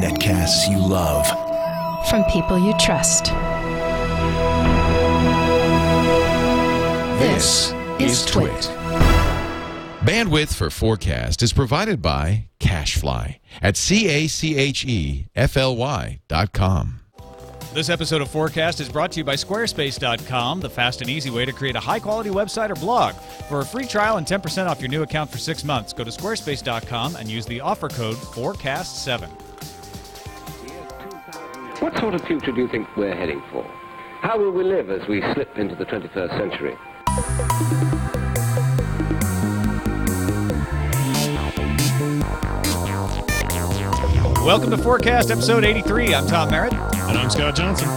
Netcasts you love. From people you trust. This is Twit. Bandwidth for FourCast is provided by Cachefly at C-A-C-H-E-F-L-Y dot com. This episode of FourCast is brought to you by Squarespace.com, the fast and easy way to create a high quality website or blog. For a free trial and 10% off your new account for six months, go to Squarespace.com and use the offer code FOURCAST7. What sort of future do you think we're heading for? How will we live as we slip into the 21st century? Welcome to FourCast episode 83. I'm Tom Merritt. And I'm Scott Johnson.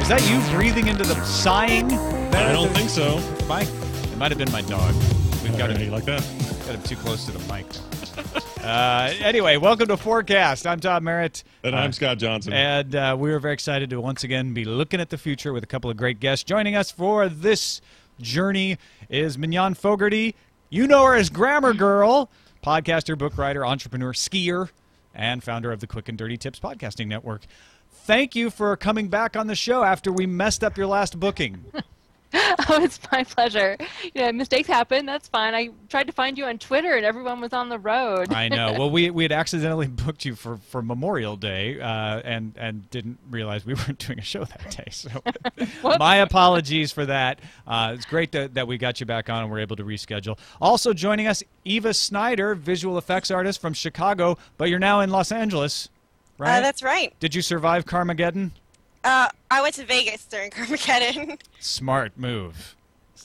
Is that you breathing into the sighing? I don't think so. Mike? It might have been my dog. We've got Alrighty, him, like that. got him too close to the mic. uh, anyway, welcome to FourCast. I'm Tom Merritt. And Uh, I'm Scott Johnson. And uh, we are very excited to once again be looking at the future with a couple of great guests. Joining us for this journey is Mignon Fogarty. You know her as Grammar Girl, podcaster, book writer, entrepreneur, skier, and founder of the Quick and Dirty Tips podcasting network. Thank you for coming back on the show after we messed up your last booking. Oh, it's my pleasure. You know, mistakes happen. That's fine. I tried to find you on Twitter, and everyone was on the road. I know. Well, we, we had accidentally booked you for, for Memorial Day uh, and and didn't realize we weren't doing a show that day. So my apologies for that. Uh, it's great that, that we got you back on and we're able to reschedule. Also joining us, Eva Snyder, visual effects artist from Chicago, but you're now in Los Angeles, right? Uh, that's right. Did you survive Carmageddon? Uh, I went to Vegas during Carmageddon. Smart move.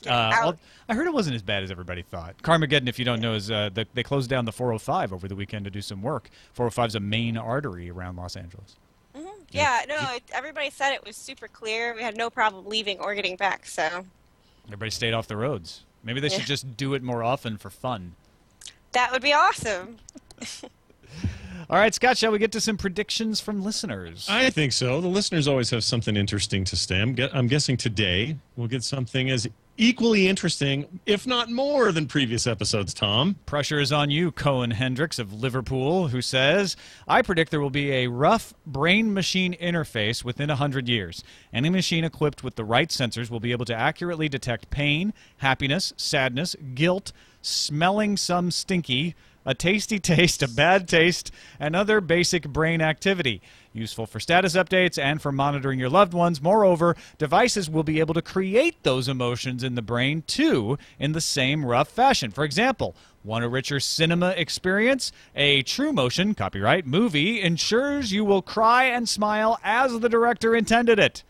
Uh, well, I heard it wasn't as bad as everybody thought. Carmageddon, if you don't know, is uh, the, they closed down the 405 over the weekend to do some work. 405 is a main artery around Los Angeles. yeah, no, it, everybody said it was super clear. We had no problem leaving or getting back. So Everybody stayed off the roads. Maybe they should just do it more often for fun. that would be awesome. All right, Scott, shall we get to some predictions from listeners? I think so. The listeners always have something interesting to say. I'm, I'm guessing today we'll get something as equally interesting, if not more, than previous episodes, Tom. Pressure is on you, Cohen Hendricks of Liverpool, who says, I predict there will be a rough brain machine interface within 100 years. Any machine equipped with the right sensors will be able to accurately detect pain, happiness, sadness, guilt, smelling some stinky, a tasty taste, a bad taste, and other basic brain activity. Useful for status updates and for monitoring your loved ones. Moreover, devices will be able to create those emotions in the brain too in the same rough fashion. For example, Want a richer cinema experience? A True Motion, copyright, movie ensures you will cry and smile as the director intended it.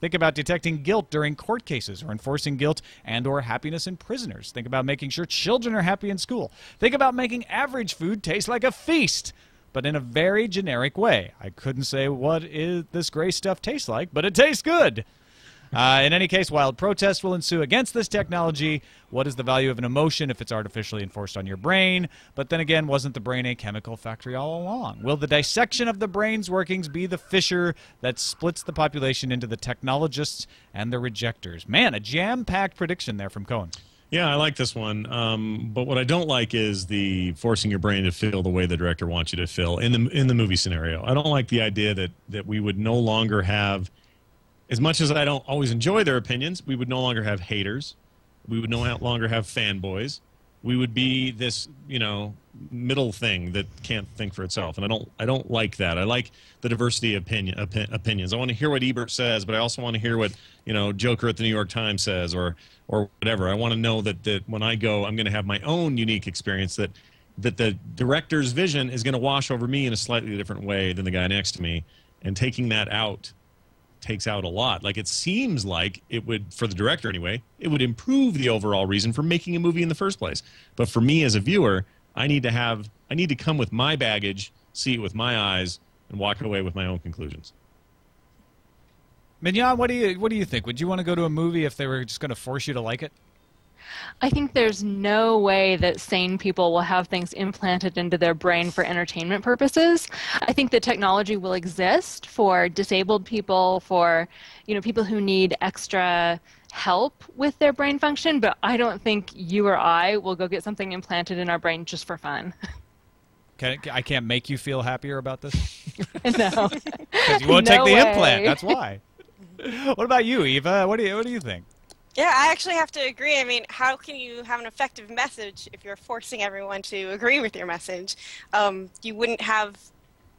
Think about detecting guilt during court cases or enforcing guilt and or happiness in prisoners. Think about making sure children are happy in school. Think about making average food taste like a feast, but in a very generic way. I couldn't say what is this gray stuff tastes like, but it tastes good. Uh, in any case, wild protests will ensue against this technology. What is the value of an emotion if it's artificially enforced on your brain? But then again, wasn't the brain a chemical factory all along? Will the dissection of the brain's workings be the fissure that splits the population into the technologists and the rejectors? Man, a jam packed prediction there from Cohen. Yeah, I like this one. Um, but what I don't like is the forcing your brain to feel the way the director wants you to feel in the in the movie scenario. I don't like the idea that that we would no longer have, as much as I don't always enjoy their opinions, we would no longer have haters. We would no longer have fanboys. We would be this, you know, middle thing that can't think for itself, and I don't I don't like that. I like the diversity of opinion, opi- opinions. I want to hear what Ebert says, but I also want to hear what you know Joker at the New York Times says, or or whatever. I want to know that that when I go, I'm going to have my own unique experience that that the director's vision is going to wash over me in a slightly different way than the guy next to me, and taking that out takes out a lot. Like it seems like it would, for the director anyway, it would improve the overall reason for making a movie in the first place. But for me as a viewer, I need to have, I need to come with my baggage, see it with my eyes, and walk away with my own conclusions. Mignon, what do you what do you think? Would you want to go to a movie if they were just going to force you to like it? I think there's no way that sane people will have things implanted into their brain for entertainment purposes. I think the technology will exist for disabled people, for you know people who need extra help with their brain function, but I don't think you or I will go get something implanted in our brain just for fun. Can, I can't make you feel happier about this no. because you won't No take the way. implant. That's why. what about you, Eva? What do you What do you think? Yeah, I actually have to agree. I mean, how can you have an effective message if you're forcing everyone to agree with your message? Um, you wouldn't have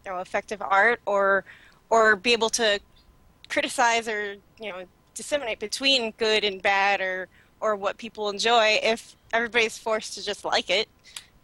you know, effective art or or be able to criticize or you know disseminate between good and bad or or what people enjoy if everybody's forced to just like it.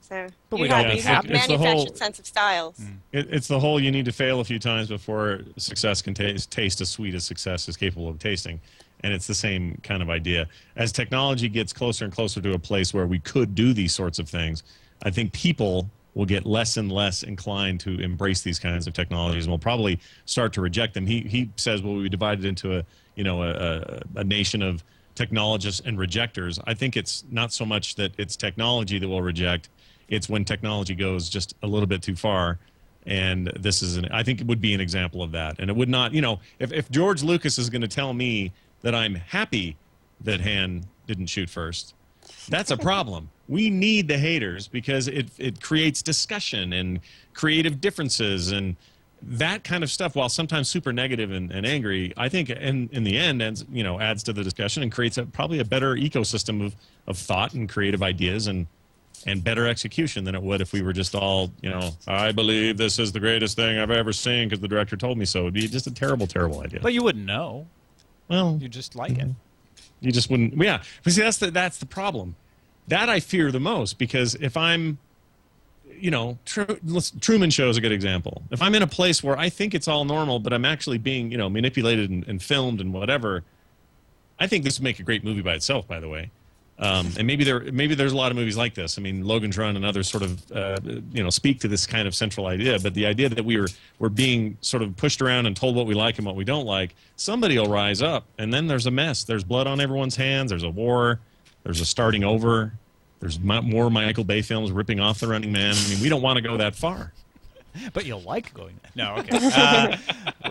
So But all have be these happy. It's the whole- manufactured sense of styles. It, it's the whole you need to fail a few times before success can taste, taste as sweet as success is capable of tasting. And it's the same kind of idea. As technology gets closer and closer to a place where we could do these sorts of things, I think people will get less and less inclined to embrace these kinds of technologies and will probably start to reject them. He, he says, well, we divided into a, you know, a, a, nation of technologists and rejectors. I think it's not so much that it's technology that will reject, it's when technology goes just a little bit too far and this is an i think it would be an example of that and it would not you know if, if george lucas is going to tell me that i'm happy that han didn't shoot first that's a problem we need the haters because it, it creates discussion and creative differences and that kind of stuff while sometimes super negative and, and angry i think in, in the end ends you know adds to the discussion and creates a, probably a better ecosystem of, of thought and creative ideas and and better execution than it would if we were just all, you know, I believe this is the greatest thing I've ever seen because the director told me so. It'd be just a terrible, terrible idea. But you wouldn't know. Well, You just like it. you just wouldn't. Yeah, but see, that's the that's the problem. That I fear the most because if I'm, you know, let's- Truman Show is a good example. If I'm in a place where I think it's all normal, but I'm actually being, you know, manipulated and, and filmed and whatever, I think this would make a great movie by itself. By the way. Um, and maybe there, maybe there's a lot of movies like this. I mean, Logan's Run and others sort of, uh, you know, speak to this kind of central idea. But the idea that we were we're being sort of pushed around and told what we like and what we don't like, somebody will rise up, and then there's a mess. There's blood on everyone's hands. There's a war. There's a starting over. There's more Michael Bay films ripping off The Running Man. I mean, we don't want to go that far. But you'll like going. there. No, okay. Uh,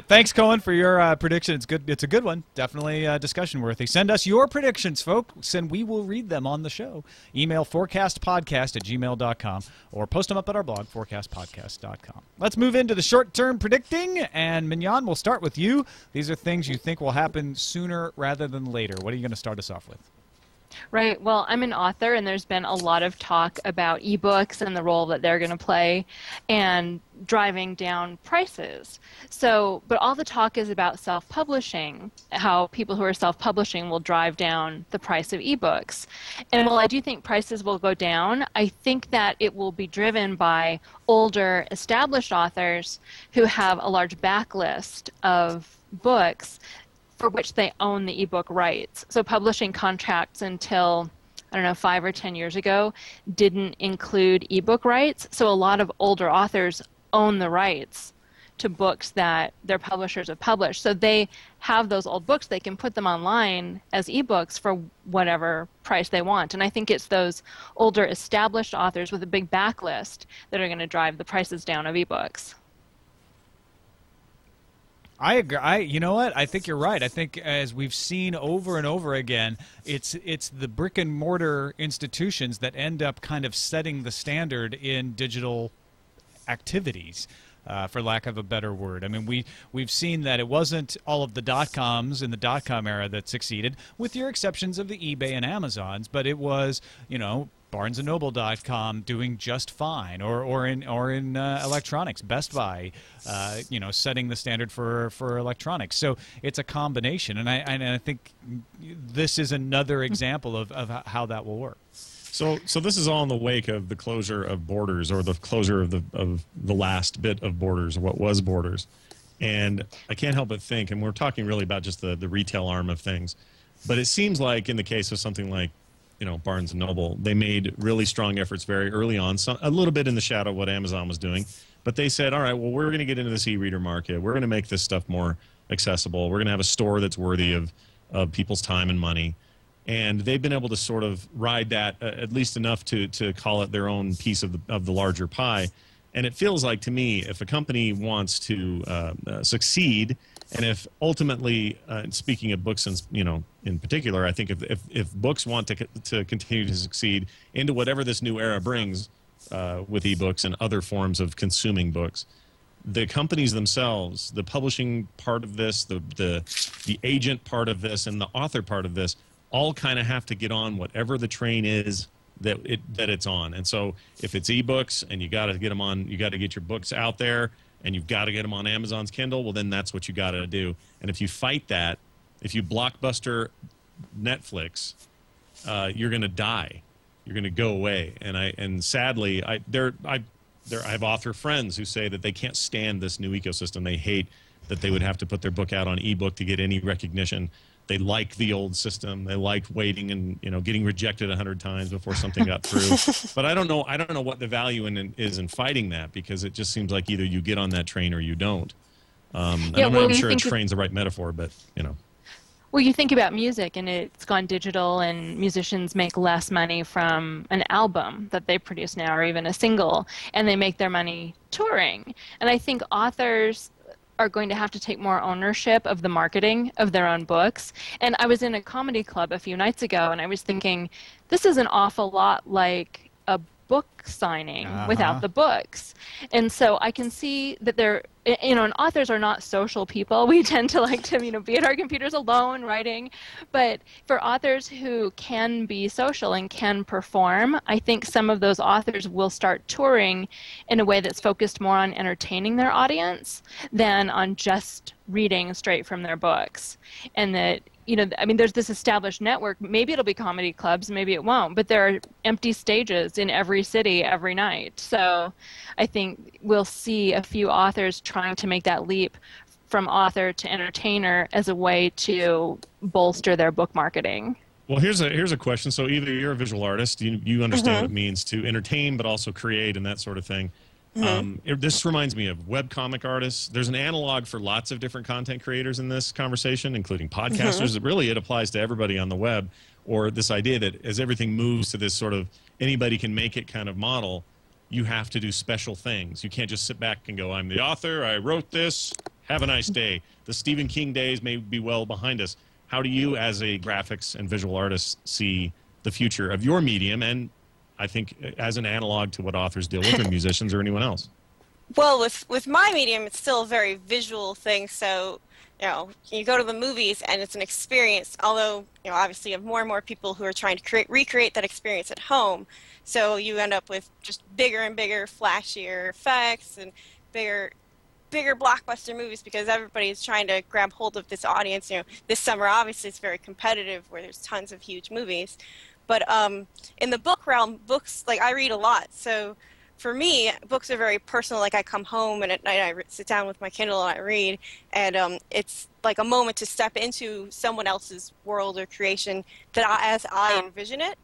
thanks, Cohen, for your uh, prediction. It's good. It's a good one. Definitely uh, discussion worthy. Send us your predictions, folks, and we will read them on the show. Email fourcastpodcast at gmail.com or post them up at our blog, fourcastpodcast.com. Let's move into the short term predicting. And Mignon, we'll start with you. These are things you think will happen sooner rather than later. What are you going to start us off with? Right. Well, I'm an author, and there's been a lot of talk about ebooks and the role that they're going to play and driving down prices. So, but all the talk is about self publishing, how people who are self publishing will drive down the price of ebooks. And while I do think prices will go down, I think that it will be driven by older, established authors who have a large backlist of books for which they own the ebook rights. So publishing contracts until I don't know, five or ten years ago, didn't include ebook rights. So a lot of older authors own the rights to books that their publishers have published. So they have those old books, they can put them online as ebooks for whatever price they want. And I think it's those older established authors with a big backlist that are going to drive the prices down of ebooks. I agree. I, you know what? I think you're right. I think as we've seen over and over again, it's it's the brick and mortar institutions that end up kind of setting the standard in digital activities. Uh, for lack of a better word, I mean we we've seen that it wasn't all of the dot coms in the dot com era that succeeded, with your exceptions of the eBay and Amazons. But it was you know BarnesandNoble.com doing just fine, or or in or in uh, electronics, Best Buy, uh, you know, setting the standard for for electronics. So it's a combination, and I and I think this is another example of, of how that will work. So, so this is all in the wake of the closure of Borders, or the closure of the of the last bit of Borders, what was Borders. And I can't help but think, and we're talking really about just the the retail arm of things, but it seems like in the case of something like, you know, Barnes and Noble, they made really strong efforts very early on, so a little bit in the shadow of what Amazon was doing, but they said, all right, well, we're going to get into this e-reader market. We're going to make this stuff more accessible. We're going to have a store that's worthy of of people's time and money and they've been able to sort of ride that uh, at least enough to to call it their own piece of the of the larger pie. And it feels like to me, if a company wants to uh, uh, succeed, and if ultimately, uh, speaking of books, and you know, in particular, I think if if, if books want to to continue to succeed into whatever this new era brings, uh, with ebooks and other forms of consuming books. The companies themselves, the publishing part of this, the the the agent part of this, and the author part of this, all kind of have to get on whatever the train is that it that it's on. And so if it's ebooks and you got to get them on, you got to get your books out there, and you've got to get them on Amazon's Kindle. Well, then that's what you got to do. And if you fight that, if you blockbuster Netflix, uh, you're going to die. You're going to go away. And I and sadly, I there I there I have author friends who say that they can't stand this new ecosystem. They hate that they would have to put their book out on ebook to get any recognition. They like the old system. They like waiting and you know getting rejected a hundred times before something got through. but I don't know. I don't know what the value in, in, is in fighting that because it just seems like either you get on that train or you don't. Um, Yeah, I'm well, not sure train's the right metaphor, but you know. Well, you think about music, and it's gone digital, and musicians make less money from an album that they produce now, or even a single, and they make their money touring. And I think authors are going to have to take more ownership of the marketing of their own books. And I was in a comedy club a few nights ago, and I was thinking, this is an awful lot like a book signing Uh-huh. without the books. And so I can see that they're, you know, and authors are not social people. We tend to like to, you know, be at our computers alone writing. But for authors who can be social and can perform, I think some of those authors will start touring in a way that's focused more on entertaining their audience than on just reading straight from their books. And that, you know, I mean, there's this established network. Maybe it'll be comedy clubs, maybe it won't, but there are empty stages in every city every night. So I think we'll see a few authors trying to make that leap from author to entertainer as a way to bolster their book marketing. Well, here's a here's a question. So either you're a visual artist, you you understand mm-hmm. what it means to entertain, but also create and that sort of thing. Mm-hmm. Um, it- this reminds me of webcomic artists. There's an analog for lots of different content creators in this conversation, including podcasters. Mm-hmm. It Really, it applies to everybody on the web. Or this idea that as everything moves to this sort of anybody can make it kind of model, you have to do special things. You can't just sit back and go, "I'm the author. I wrote this. Have a nice mm-hmm. day." The Stephen King days may be well behind us. How do you, as a graphics and visual artist, see the future of your medium and I think uh, as an analog to what authors deal with or musicians or anyone else. Well, with with my medium, it's still a very visual thing. So, you know, you go to the movies and it's an experience. Although, you know, obviously, you have more and more people who are trying to create recreate that experience at home. So you end up with just bigger and bigger, flashier effects and bigger bigger blockbuster movies because everybody is trying to grab hold of this audience. You know, this summer obviously it's very competitive where there's tons of huge movies. But um, in the book realm, books like I read a lot, so for me, books are very personal. Like I come home and at night I sit down with my Kindle and I read, and um, it's like a moment to step into someone else's world or creation that I, as I envision it.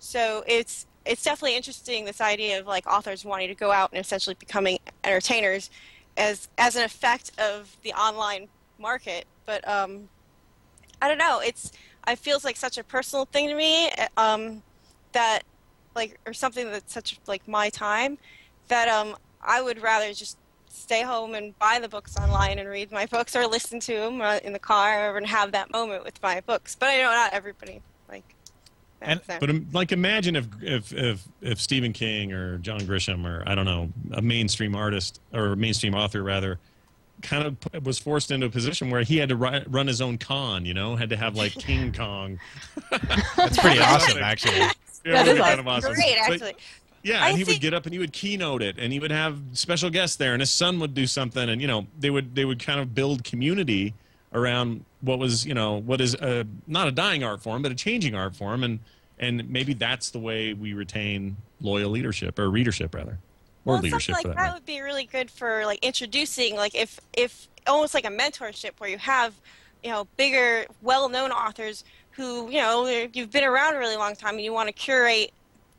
So it's it's definitely interesting this idea of like authors wanting to go out and essentially becoming entertainers as as an effect of the online market. But um, I don't know. It's it feels like such a personal thing to me um, that like or something that's such like my time that um, I would rather just stay home and buy the books online and read my books or listen to them uh, in the car and have that moment with my books. But I know not everybody like. And-. But like, imagine if if if if Stephen King or John Grisham or I don't know a mainstream artist or a mainstream author rather, kind of was forced into a position where he had to ri- run his own con. You know, had to have like King Kong. That's pretty awesome, actually. Yeah, That it is be kind of awesome. Great, But- Yeah, I and he would get up and he would keynote it, and he would have special guests there, and his son would do something, and you know they would they would kind of build community around what was you know what is a, not a dying art form, but a changing art form, and and maybe that's the way we retain loyal leadership or readership rather, or well, leadership something like that. that would be really good for like introducing like if if almost like a mentorship where you have you know bigger well-known authors who you know you've been around a really long time and you want to curate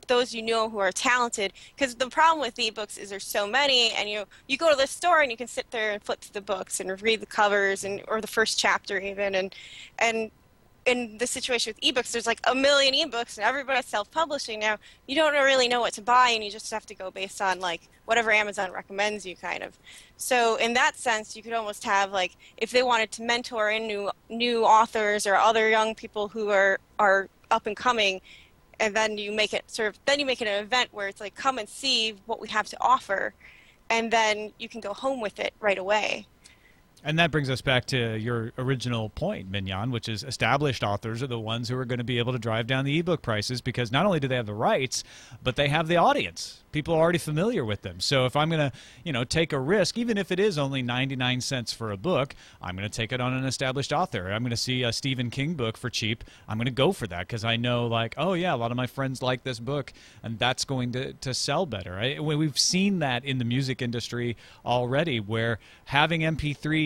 those you know who are talented because the problem with ebooks is there's so many and you you go to the store and you can sit there and flip through the books and read the covers and or the first chapter even and and in the situation with ebooks there's like a million ebooks and everybody's self-publishing now you don't really know what to buy and you just have to go based on like whatever amazon recommends you kind of so in that sense you could almost have like if they wanted to mentor in new new authors or other young people who are are up and coming and then you make it sort of then you make it an event where it's like come and see what we have to offer, and then you can go home with it right away. And that brings us back to your original point, Mignon, which is established authors are the ones who are going to be able to drive down the ebook prices because not only do they have the rights, but they have the audience. People are already familiar with them. So if I'm going to, you know, take a risk, even if it is only 99 cents for a book, I'm going to take it on an established author. I'm going to see a Stephen King book for cheap. I'm going to go for that because I know, like, oh yeah, a lot of my friends like this book, and that's going to to sell better. I, we've seen that in the music industry already, where having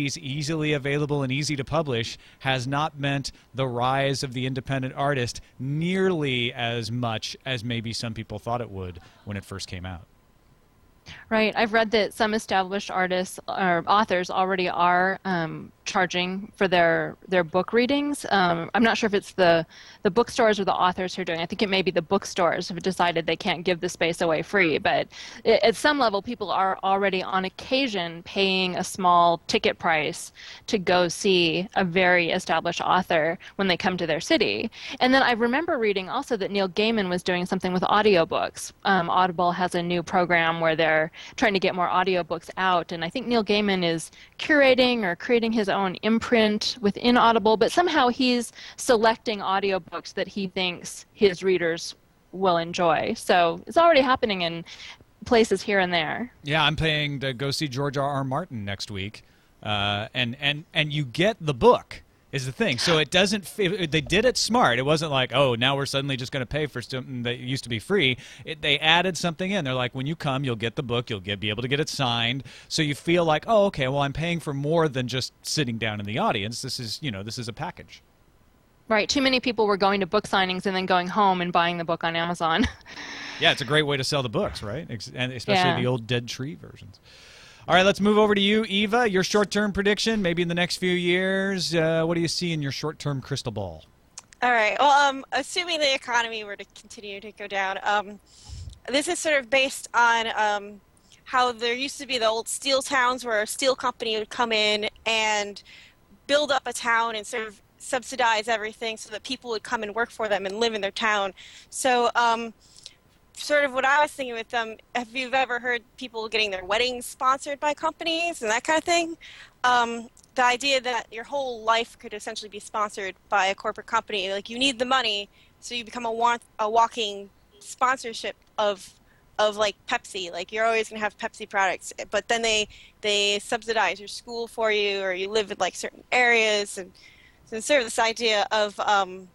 MP3s easily available and easy to publish has not meant the rise of the independent artist nearly as much as maybe some people thought it would when it first came out. Right. I've read that some established artists or authors already are um, charging for their their book readings. Um, I'm not sure if it's the the bookstores or the authors who are doing. It. I think it may be the bookstores have decided they can't give the space away free. But it, at some level, people are already on occasion paying a small ticket price to go see a very established author when they come to their city. And then I remember reading also that Neil Gaiman was doing something with audiobooks. Um, Audible has a new program where they're trying to get more audiobooks out, and I think Neil Gaiman is curating or creating his own imprint within Audible, but somehow he's selecting audiobooks that he thinks his readers will enjoy. So it's already happening in places here and there. Yeah, I'm paying to go see George R. R. Martin next week, uh, and and and you get the book is the thing. So it doesn't. They did it smart. It wasn't like, oh, now we're suddenly just going to pay for something that used to be free. It, they added something in. They're like, when you come, you'll get the book. You'll get be able to get it signed. So you feel like, oh, okay, well, I'm paying for more than just sitting down in the audience. This is, you know, this is a package. Right. Too many people were going to book signings and then going home and buying the book on Amazon. yeah, it's a great way to sell the books, right? And especially yeah. the old Dead Tree versions. All right, let's move over to you, Eva. Your short-term prediction, maybe in the next few years. Uh, what do you see in your short-term crystal ball? All right. Well, um, assuming the economy were to continue to go down, um, this is sort of based on um, how there used to be the old steel towns where a steel company would come in and build up a town and sort of subsidize everything so that people would come and work for them and live in their town. So um, sort of what I was thinking with them. Have you ever heard people getting their weddings sponsored by companies and that kind of thing? Um, the idea that your whole life could essentially be sponsored by a corporate company, like you need the money, so you become a, wa- a walking sponsorship of of like Pepsi. Like you're always gonna have Pepsi products, but then they they subsidize your school for you, or you live in like certain areas, and so sort of this idea of um,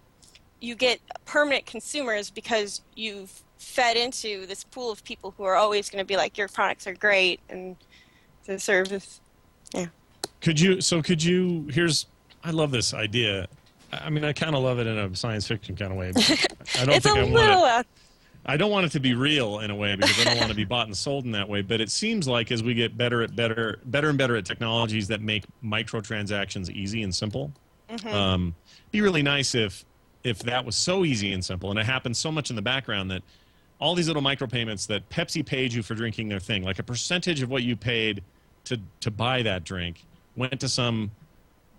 you get permanent consumers because you've fed into this pool of people who are always going to be like, your products are great and the service. Yeah. Could you, so could you, here's, I love this idea. I mean, I kind of love it in a science fiction kind of way. I don't it's think a I little, want it. I don't want it to be real in a way because I don't want to be bought and sold in that way. But it seems like as we get better at better, better and better at technologies that make microtransactions easy and simple, mm-hmm. um, be really nice if if that was so easy and simple and it happens so much in the background that all these little micropayments that Pepsi paid you for drinking their thing, like a percentage of what you paid to to buy that drink went to some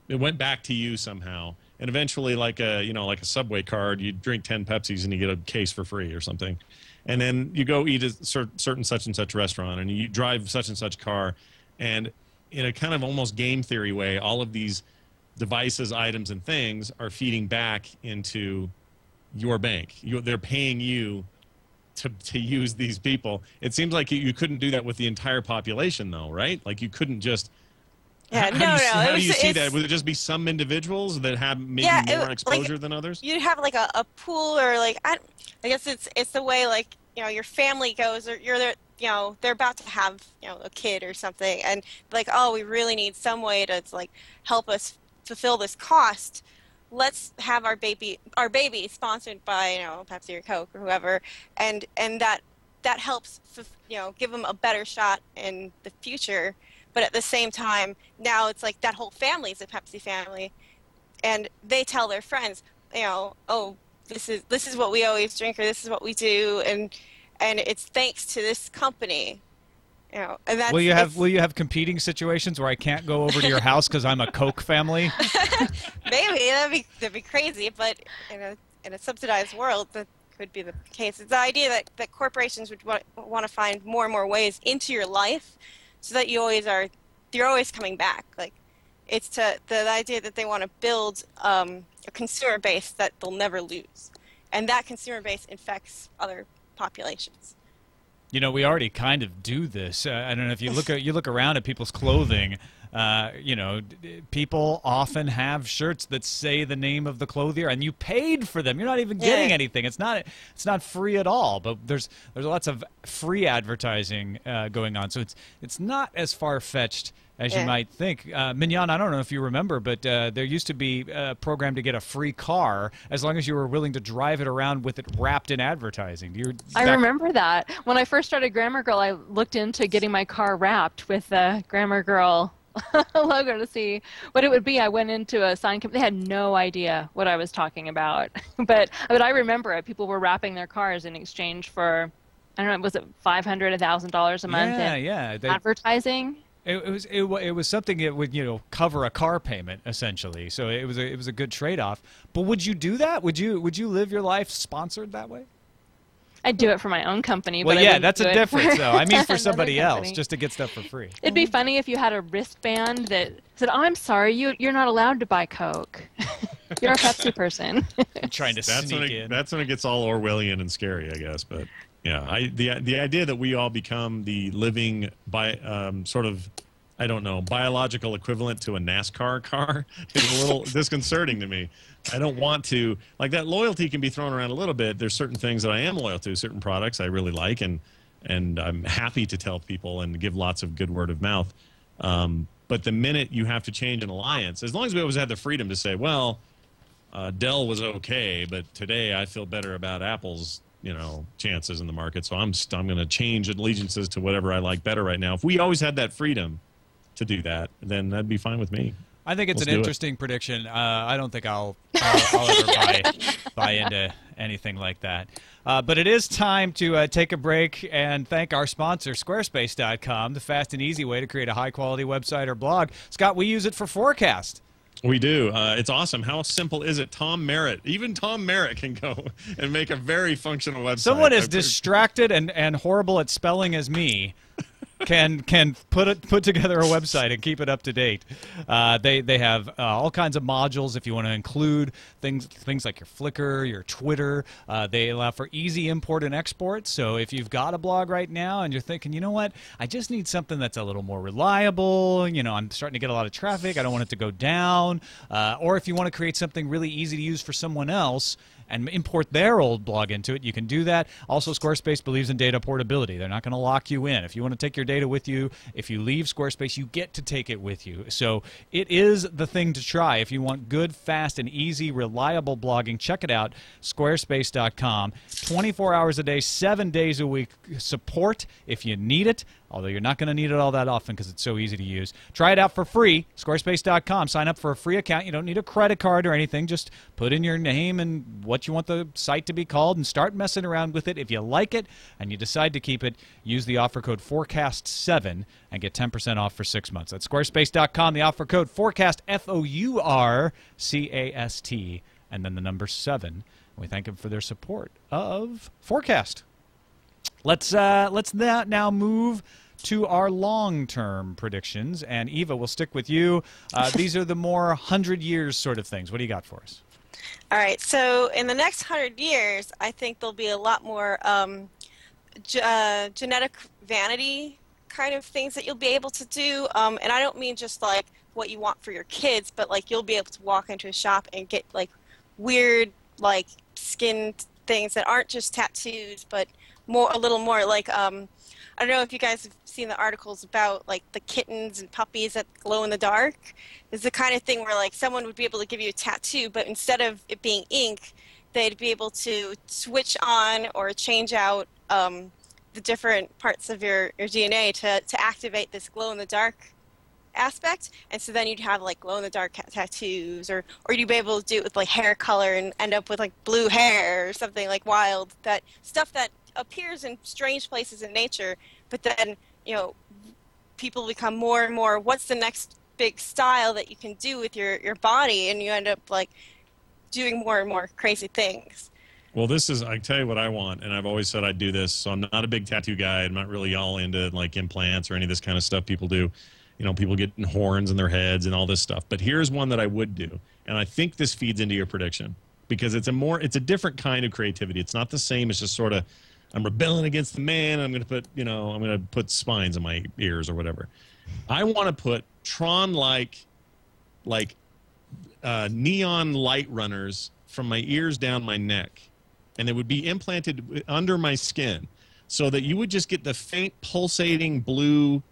it went back to you somehow. And eventually like a you know like a subway card you drink 10 pepsis and you get a case for free or something. And then you go eat at a certain such and such restaurant and you drive such and such car. And in a kind of almost game theory way all of these devices items and things are feeding back into your bank. You, they're paying you to, to use these people. It seems like you, you couldn't do that with the entire population, though, right? Like you couldn't just. Yeah, how, no, how no. Do you, how was, do you see that? Would it just be some individuals that have maybe yeah, more it, exposure like, than others? You'd have like a, a pool, or like I, I guess it's it's the way like you know your family goes, or you're there, you know they're about to have you know a kid or something, and like oh we really need some way to like help us fulfill this cost let's have our baby our baby sponsored by you know Pepsi or Coke or whoever, and and that that helps you know give them a better shot in the future. But at the same time, now it's like that whole family is a Pepsi family, and they tell their friends, you know, oh this is this is what we always drink or this is what we do, and and it's thanks to this company you know, will you have will you have competing situations where I can't go over to your house because I'm a Coke family? Maybe that'd be that'd be crazy, but in a in a subsidized world, that could be the case. It's the idea that, that corporations would want, want to find more and more ways into your life so that you always are, you're always coming back. Like, it's to the, the idea that they want to build um, a consumer base that they'll never lose. And that consumer base infects other populations. You know, we already kind of do this. Uh, I don't know if you look at you look around at people's clothing. Uh, you know, d- people often have shirts that say the name of the clothier, and you paid for them. You're not even getting Yeah. anything. It's not it's not free at all. But there's there's lots of free advertising uh, going on, so it's it's not as far fetched as you might think. Uh, Mignon, I don't know if you remember, but uh, there used to be a program to get a free car as long as you were willing to drive it around with it wrapped in advertising. Do you, I back- remember that. When I first started Grammar Girl, I looked into getting my car wrapped with the Grammar Girl logo to see what it would be. I went into a sign company. They had no idea what I was talking about. but but I remember it. People were wrapping their cars in exchange for I don't know, was it five hundred, a thousand dollars a month Yeah, in yeah. They- advertising? It, it was it, it was something that would you know cover a car payment essentially. So it was a, it was a good trade off. But would you do that? Would you would you live your life sponsored that way? I'd do it for my own company. Well, but I yeah, that's a difference though. I mean for somebody else, just to get stuff for free. It'd be funny if you had a wristband that said, "Oh, I'm sorry, you you're not allowed to buy Coke. you're a Pepsi person." trying to That's sneak when it, in. that's when it gets all Orwellian and scary, I guess. But yeah, I the the idea that we all become the living by um, sort of I don't know biological equivalent to a NASCAR car is a little disconcerting to me. I don't want to like that. Loyalty can be thrown around a little bit. There's certain things that I am loyal to, certain products I really like, and and I'm happy to tell people and give lots of good word of mouth. Um, but the minute you have to change an alliance, as long as we always had the freedom to say, well, uh, Dell was okay, but today I feel better about Apple's you know chances in the market. So I'm st- I'm going to change allegiances to whatever I like better right now. If we always had that freedom to do that, then that'd be fine with me. I think it's Let's an do it. interesting prediction. Uh, I don't think I'll, I'll, I'll ever buy, buy into anything like that. Uh, but it is time to uh, take a break and thank our sponsor, Squarespace.com, the fast and easy way to create a high quality website or blog. Scott, we use it for FourCast. We do. Uh, it's awesome. How simple is it? Tom Merritt, even Tom Merritt can go and make a very functional website. Someone as distracted and, and horrible at spelling as me can can put it, put together a website and keep it up to date. Uh, they they have uh, all kinds of modules if you want to include things things like your Flickr, your Twitter. Uh, they allow for easy import and export. So if you've got a blog right now and you're thinking, you know what, I just need something that's a little more reliable. You know, I'm starting to get a lot of traffic. I don't want it to go down. Uh, or if you want to create something really easy to use for someone else and import their old blog into it. You can do that. Also, Squarespace believes in data portability. They're not going to lock you in. If you want to take your data with you, if you leave Squarespace, you get to take it with you. So it is the thing to try. If you want good, fast, and easy, reliable blogging, check it out. Squarespace.com. 24 hours a day, seven days a week support if you need it. Although you're not going to need it all that often because it's so easy to use. Try it out for free. Squarespace.com. Sign up for a free account. You don't need a credit card or anything. Just put in your name and what you want the site to be called and start messing around with it. If you like it and you decide to keep it, use the offer code FOURCAST7 and get 10% off for six months. That's squarespace.com. The offer code FOURCAST, F O U R C A S T, and then the number seven. We thank them for their support of FourCast. Let's uh, let's now move to our long-term predictions, and Eva, we'll stick with you. Uh, these are the more hundred years sort of things. What do you got for us? All right. So in the next hundred years, I think there'll be a lot more um, ge- uh, genetic vanity kind of things that you'll be able to do. Um, and I don't mean just like what you want for your kids, but like you'll be able to walk into a shop and get like weird like skin things that aren't just tattoos, but more a little more like um, I don't know if you guys have seen the articles about like the kittens and puppies that glow in the dark. It's the kind of thing where like someone would be able to give you a tattoo, but instead of it being ink, they'd be able to switch on or change out um, the different parts of your, your DNA to, to activate this glow in the dark aspect. And so then you'd have like glow in the dark tattoos, or or you'd be able to do it with like hair color and end up with like blue hair or something like wild. That stuff that appears in strange places in nature, but then you know people become more and more. What's the next big style that you can do with your your body, and you end up like doing more and more crazy things. Well, this is, I tell you what I want, and I've always said I'd do this. So I'm not a big tattoo guy. I'm not really all into like implants or any of this kind of stuff people do. You know, people getting horns in their heads and all this stuff. But here's one that I would do. And I think this feeds into your prediction because it's a more, it's a different kind of creativity. It's not the same. It's just sort of, I'm rebelling against the man. I'm going to put, you know, I'm going to put spines in my ears or whatever. I want to put Tron like, like uh, neon light runners from my ears down my neck and it would be implanted under my skin so that you would just get the faint pulsating blue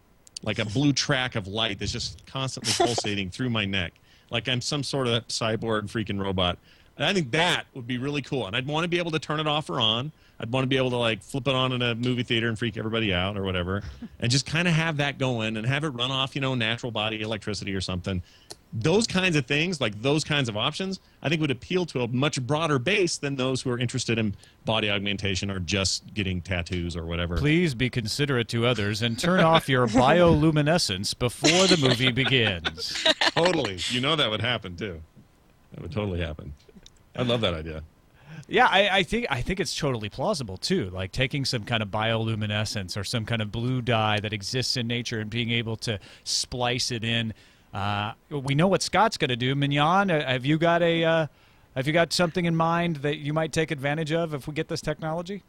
like a blue track of light that's just constantly pulsating through my neck like i'm some sort of cyborg freaking robot and i think that would be really cool and i'd want to be able to turn it off or on i'd want to be able to like flip it on in a movie theater and freak everybody out or whatever and just kind of have that going and have it run off you know natural body electricity or something those kinds of things, like those kinds of options, I think would appeal to a much broader base than those who are interested in body augmentation or just getting tattoos or whatever. Please be considerate to others and turn off your bioluminescence before the movie begins. totally. You know that would happen too. That would totally happen. I love that idea. Yeah, I, I think I think it's totally plausible too. Like taking some kind of bioluminescence or some kind of blue dye that exists in nature and being able to splice it in uh, we know what Scott's going to do. Mignon, uh, have you got a uh, have you got something in mind that you might take advantage of if we get this technology?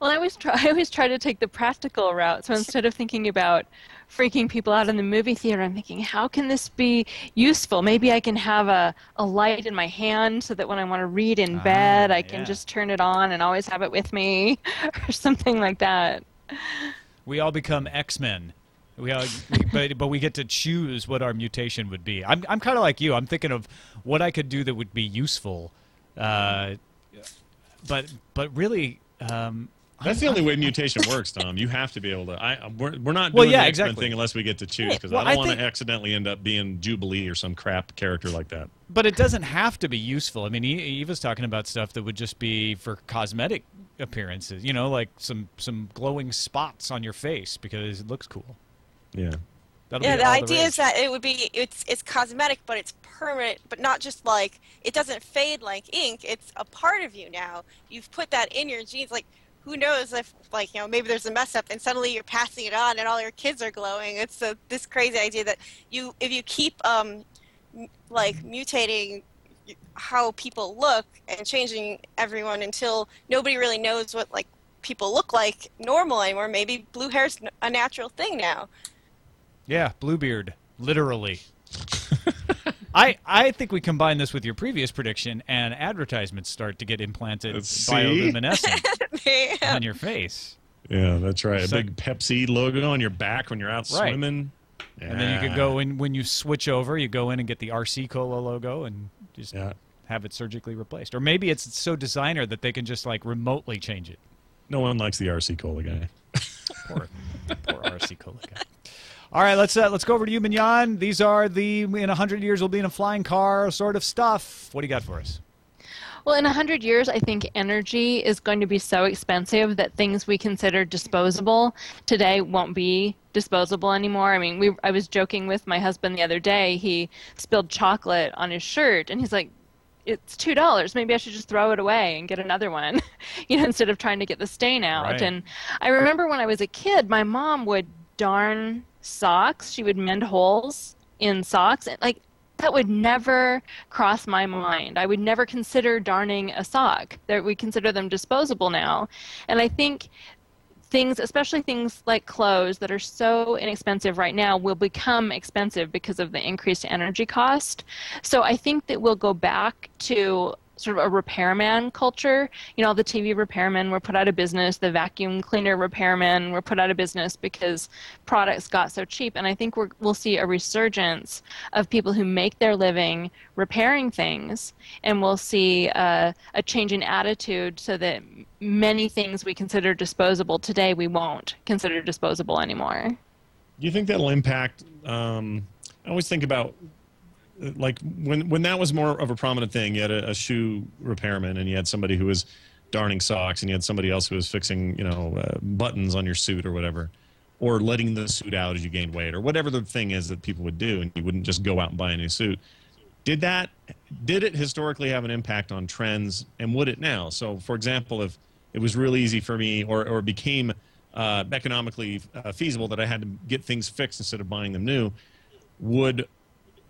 Well, I always try. I always try to take the practical route. So instead of thinking about freaking people out in the movie theater, I'm thinking, how can this be useful? Maybe I can have a, a light in my hand so that when I want to read in bed, I can yeah. just turn it on and always have it with me, or something like that. We all become X Men. We, all, we but but we get to choose what our mutation would be. I'm I'm kind of like you. I'm thinking of what I could do that would be useful, uh, but but really. Um, That's the only way mutation works, Tom. You have to be able to. I we're, we're not Well, doing yeah, the X-Men exactly. thing unless we get to choose because Well, I I don't want think- to accidentally end up being Jubilee or some crap character like that. But it doesn't have to be useful. I mean, E- Eva's talking about stuff that would just be for cosmetic appearances. You know, like some some glowing spots on your face because it looks cool. Yeah. That'll yeah, the idea rage. is that it would be it's it's cosmetic, but it's permanent, but not just like it doesn't fade like ink. It's a part of you now. You've put that in your genes. Like who knows if like you know maybe there's a mess up and suddenly you're passing it on and all your kids are glowing. It's a, this crazy idea that you if you keep um m- like mutating how people look and changing everyone until nobody really knows what like people look like normal anymore. Maybe blue hair's a natural thing now. Yeah, Bluebeard, literally. I I think we combine this with your previous prediction, and advertisements start to get implanted See? bioluminescent Yeah. on your face, Yeah, that's right. A So- big Pepsi logo on your back when you're out Right. swimming. and then you could go in when you switch over. You go in and get the RC Cola logo and just Yeah. have it surgically replaced, or maybe it's so designer that they can just like remotely change it. No one likes the RC Cola guy. Poor, poor RC Cola guy. All right, let's uh, let's go over to you, Mignon. These are the in hundred years we'll be in a flying car sort of stuff. What do you got for us? Well, in 100 years, I think energy is going to be so expensive that things we consider disposable today won't be disposable anymore. I mean, we I was joking with my husband the other day. He spilled chocolate on his shirt and he's like, "It's $2. Maybe I should just throw it away and get another one." you know, instead of trying to get the stain out. Right. And I remember when I was a kid, my mom would darn socks. She would mend holes in socks. Like that would never cross my mind. I would never consider darning a sock. That we consider them disposable now. And I think things, especially things like clothes that are so inexpensive right now, will become expensive because of the increased energy cost. So I think that we'll go back to sort of a repairman culture. You know, the TV repairmen were put out of business, the vacuum cleaner repairmen were put out of business because products got so cheap. And I think we're, we'll see a resurgence of people who make their living repairing things, and we'll see uh, a change in attitude so that many things we consider disposable today we won't consider disposable anymore. Do you think that'll impact? Um, I always think about like when when that was more of a prominent thing. You had a, a shoe repairman, and you had somebody who was darning socks, and you had somebody else who was fixing you know uh, buttons on your suit or whatever, or letting the suit out as you gained weight, or whatever the thing is that people would do, and you wouldn't just go out and buy a new suit. did that did it historically have an impact on trends and would it now so for example if it was real easy for me or, or became uh, economically uh, feasible that i had to get things fixed instead of buying them new would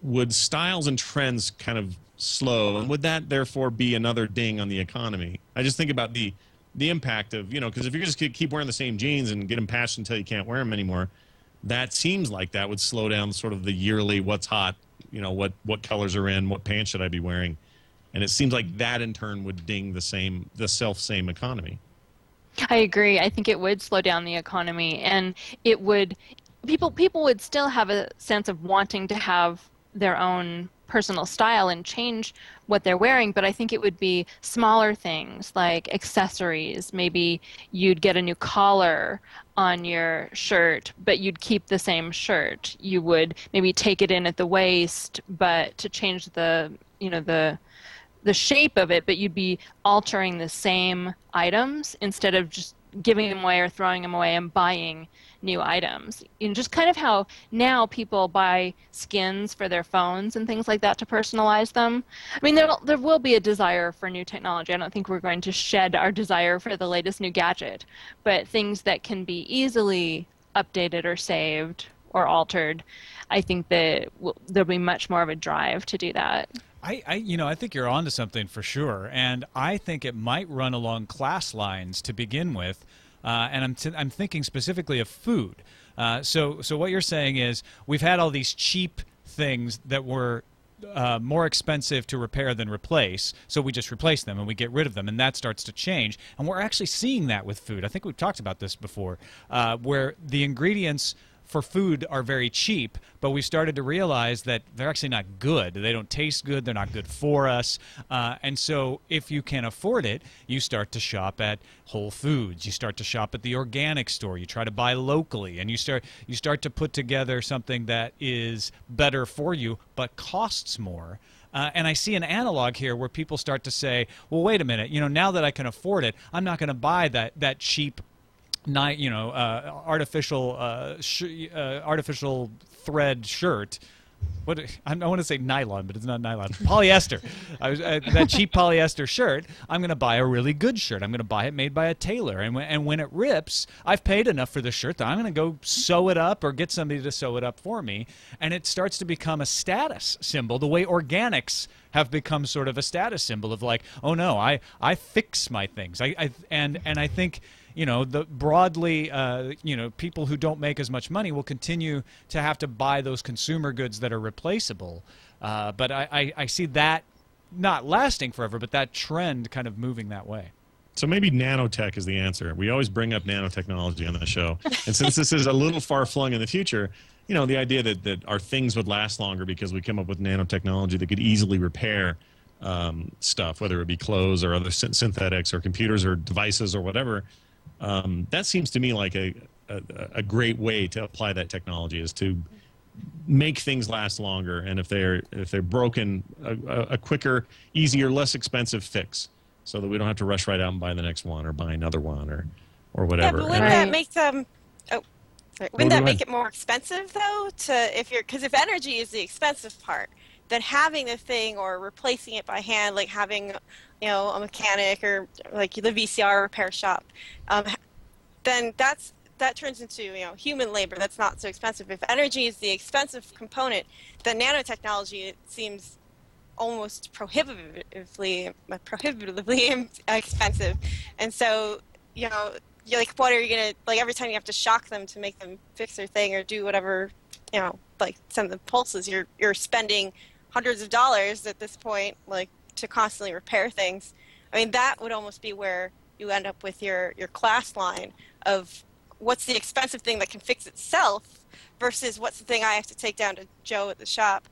would styles and trends kind of slow and would that therefore be another ding on the economy? I just think about the the impact of you know because if you just keep wearing the same jeans and get them patched until you can't wear them anymore that seems like that would slow down sort of the yearly what's hot you know what what colors are in what pants should i be wearing? And it seems like that in turn would ding the same the self same economy. I agree. I think it would slow down the economy and it would people people would still have a sense of wanting to have their own personal style and change what they're wearing, but I think it would be smaller things like accessories. Maybe you'd get a new collar on your shirt, but you'd keep the same shirt. You would maybe take it in at the waist, but to change the, you know, the the shape of it, but you'd be altering the same items instead of just giving them away or throwing them away and buying new items. And just kind of how now people buy skins for their phones and things like that to personalize them. I mean, there there will be a desire for new technology. I don't think we're going to shed our desire for the latest new gadget, but things that can be easily updated or saved or altered, I think that there'll be much more of a drive to do that. I, I, you know, I think you're onto something for sure, and I think it might run along class lines to begin with. Uh, and I'm, t- I'm thinking specifically of food. Uh, so, so what you're saying is we've had all these cheap things that were uh, more expensive to repair than replace, so we just replace them and we get rid of them, and that starts to change. And we're actually seeing that with food. I think we've talked about this before, uh, where the ingredients for food are very cheap, but we started to realize that they're actually not good. They don't taste good. They're not good for us. Uh, and so, if you can afford it, you start to shop at Whole Foods. You start to shop at the organic store. You try to buy locally, and you start you start to put together something that is better for you but costs more. Uh, and I see an analog here where people start to say, well, wait a minute, you know, now that I can afford it, I'm not going to buy that, that cheap ni- you know, uh, artificial, uh, sh- uh, artificial thread shirt. What I want to say nylon, but it's not nylon. Polyester. I was, uh, that cheap polyester shirt. I'm going to buy a really good shirt. I'm going to buy it made by a tailor, and when, and when it rips, I've paid enough for the shirt that I'm going to go sew it up or get somebody to sew it up for me, and it starts to become a status symbol. The way organics have become sort of a status symbol of like, oh no, I I fix my things. I, I and and I think you know, the broadly, uh, you know, people who don't make as much money will continue to have to buy those consumer goods that are replaceable. Uh, but I, I, I see that not lasting forever, but that trend kind of moving that way. So maybe nanotech is the answer. We always bring up nanotechnology on the show. And since this is a little far flung in the future, you know, the idea that, that our things would last longer because we come up with nanotechnology that could easily repair um, stuff, whether it be clothes or other synthetics or computers or devices or whatever, um, that seems to me like a, a, a great way to apply that technology is to make things last longer. And if they're if they're broken a, a, quicker easier less expensive fix so that we don't have to rush right out and buy the next one or buy another one or or whatever. yeah, but wouldn't that make them oh sorry, wouldn't that make it more expensive though to if you're because if energy is the expensive part then having the thing or replacing it by hand like having you know, a mechanic or like the VCR repair shop, um, then that's that turns into you know human labor that's not so expensive. If energy is the expensive component, then nanotechnology it seems almost prohibitively prohibitively expensive, and so you know you're like what are you gonna like every time you have to shock them to make them fix their thing or do whatever you know like send the pulses you're you're spending hundreds of dollars at this point like to constantly repair things. I mean, that would almost be where you end up with your, your class line of what's the expensive thing that can fix itself versus what's the thing I have to take down to Joe at the shop.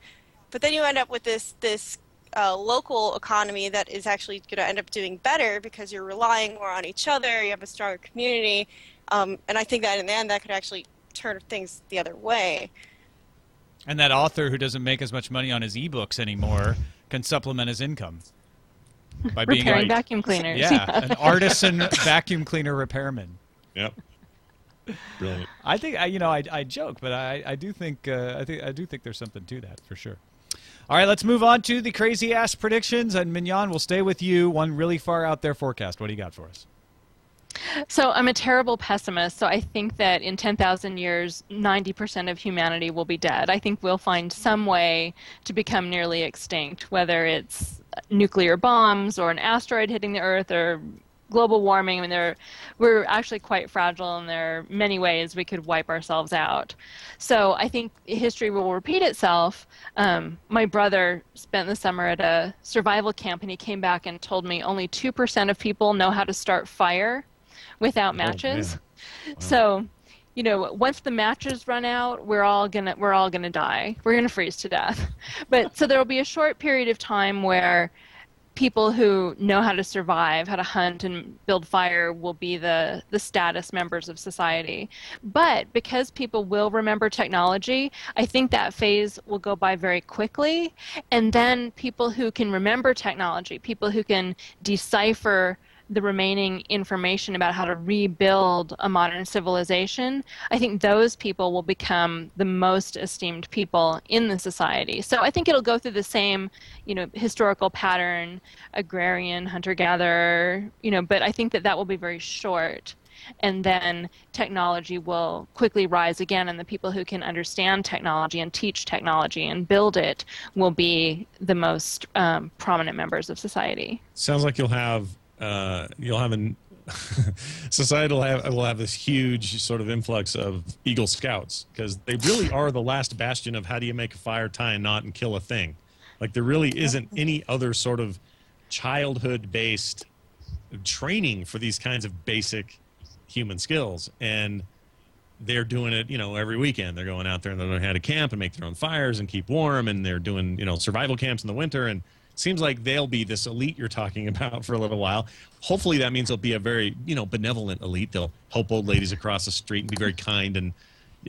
But then you end up with this this uh, local economy that is actually going to end up doing better because you're relying more on each other. You have a stronger community, um, and I think that in the end that could actually turn things the other way. And that author who doesn't make as much money on his ebooks anymore can supplement his income by being repairing vacuum cleaners. Yeah, an artisan vacuum cleaner repairman. Yep. Brilliant. I think I, you know, I, I joke, but I, I do think uh, I think I do think there's something to that for sure. All right, let's move on to the crazy ass predictions. And Mignon, we'll stay with you. One really far out there forecast. What do you got for us? So I'm a terrible pessimist. So I think that in 10,000 years, 90% of humanity will be dead. I think we'll find some way to become nearly extinct, whether it's nuclear bombs or an asteroid hitting the Earth or global warming. I mean, they're, we're actually quite fragile, and there are many ways we could wipe ourselves out. So I think history will repeat itself. Um, my brother spent the summer at a survival camp, and he came back and told me only 2% of people know how to start fire without oh, matches. wow. So, you know, once the matches run out, we're all gonna we're all gonna die. We're gonna freeze to death. But so there will be a short period of time where people who know how to survive, how to hunt and build fire will be the the status members of society. But because people will remember technology, I think that phase will go by very quickly and then people who can remember technology, people who can decipher the remaining information about how to rebuild a modern civilization, I think those people will become the most esteemed people in the society. So I think it'll go through the same, you know, historical pattern, agrarian, hunter-gatherer, you know, but I think that that will be very short. And then technology will quickly rise again, and the people who can understand technology and teach technology and build it will be the most um, prominent members of society. Sounds like you'll have uh, you'll have an society will have will have this huge sort of influx of Eagle Scouts because they really are the last bastion of how do you make a fire, tie a knot, and kill a thing. Like there really isn't any other sort of childhood based training for these kinds of basic human skills. And they're doing it you know every weekend. They're going out there and they're learning how to camp and make their own fires and keep warm and they're doing you know survival camps in the winter. And seems like they'll be this elite you're talking about for a little while. Hopefully that means they'll be a very you know benevolent elite. They'll help old ladies across the street and be very kind and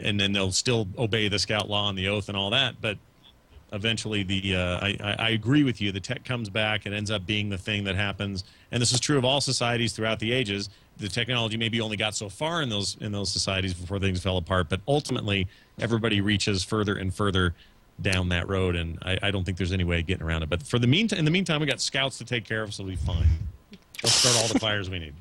and then they'll still obey the scout law and the oath and all that. But eventually the uh, I, I agree with you. The tech comes back. And ends up being the thing that happens. And this is true of all societies throughout the ages. The technology maybe only got so far in those in those societies before things fell apart. But ultimately everybody reaches further and further down that road and I, I don't think there's any way of getting around it but for the meantime in the meantime we got scouts to take care of so we'll be fine they'll start all the fires we need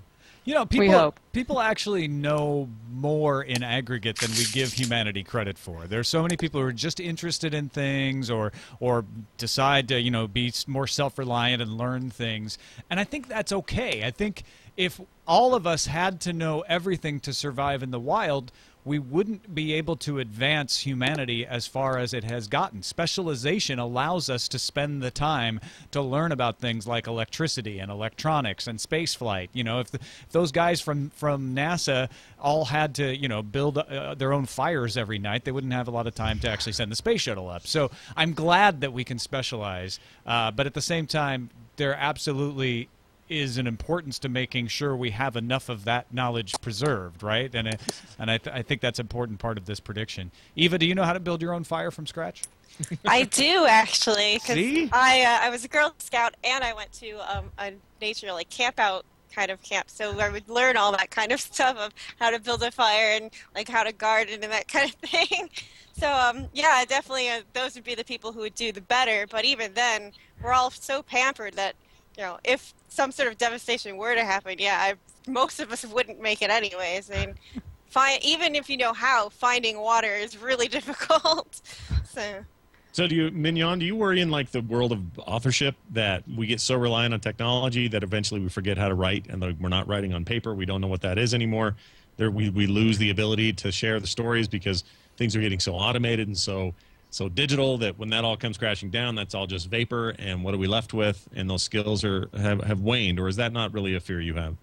You know, people hope. people actually know more in aggregate than we give humanity credit for. There's so many people who are just interested in things or or decide to, you know, be more self-reliant and learn things. And I think that's okay. I think if all of us had to know everything to survive in the wild, we wouldn't be able to advance humanity as far as it has gotten. Specialization allows us to spend the time to learn about things like electricity and electronics and space flight. You know, if, the, if those guys from, from NASA all had to, you know, build uh, their own fires every night, they wouldn't have a lot of time to actually send the space shuttle up. So I'm glad that we can specialize, uh, but at the same time, there absolutely is an importance to making sure we have enough of that knowledge preserved, right? And it, and I, th- I think that's an important part of this prediction. Eva, do you know how to build your own fire from scratch? I do actually, See? because I uh, I was a Girl Scout and I went to um, a nature like camp out kind of camp, so I would learn all that kind of stuff of how to build a fire and like how to garden and that kind of thing. So um, yeah, definitely uh, those would be the people who would do the better. But even then, we're all so pampered that you know if some sort of devastation were to happen, yeah, I, most of us wouldn't make it anyways. I mean, find even if you know how, finding water is really difficult. so. So do you, Mignon? Do you worry in like the world of authorship that we get so reliant on technology that eventually we forget how to write, and like, we're not writing on paper? We don't know what that is anymore. There, we we lose the ability to share the stories because things are getting so automated and so so digital that when that all comes crashing down, that's all just vapor. And what are we left with? And those skills are have, have waned, or is that not really a fear you have?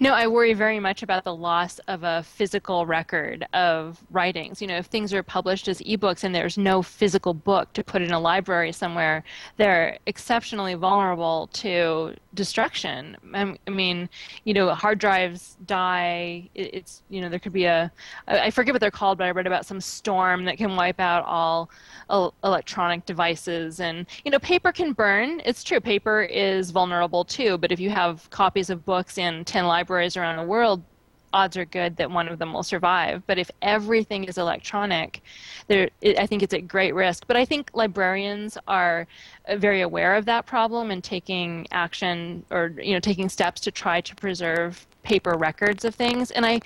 No, I worry very much about the loss of a physical record of writings. You know, if things are published as ebooks and there's no physical book to put in a library somewhere, they're exceptionally vulnerable to destruction. I I mean, you know, hard drives die. It's, you know, there could be a I forget what they're called, but I read about some storm that can wipe out all electronic devices. And, you know, paper can burn. It's true, paper is vulnerable too, but if you have copies of books in 10 libraries around the world, odds are good that one of them will survive. But if everything is electronic, there, it, I think it's at great risk. But I think librarians are uh, very aware of that problem and taking action or you know taking steps to try to preserve paper records of things. And I